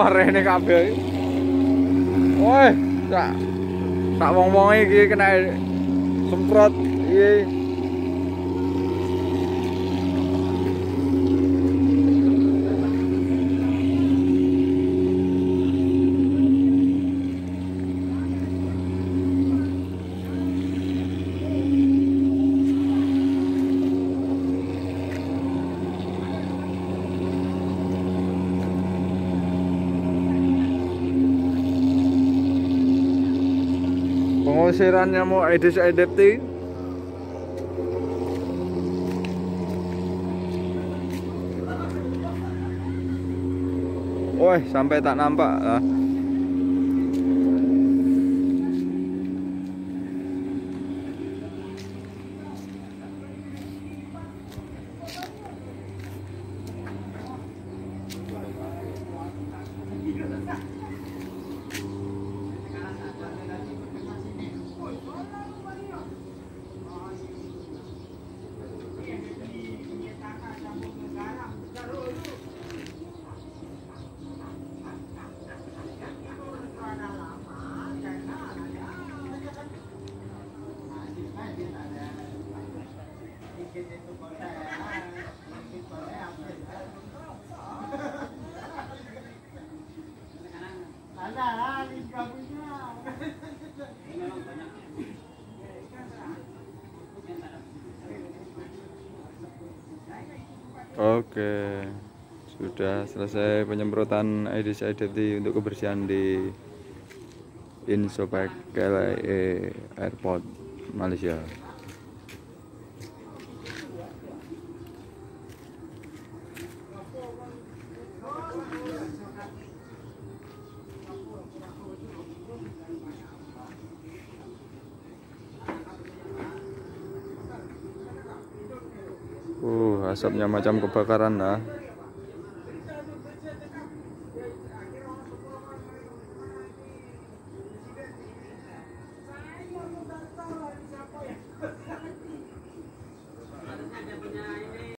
marene kabeh. Woi, tak tak wong-wong iki kena semprot iki. Pengusirannya mau Aedes aegypti Woi, sampai tak nampak. Ah. Oke, sudah selesai penyemprotan Aedes aegypti untuk kebersihan di Insopak KLIA Airport Malaysia. Asapnya macam kebakaran lah.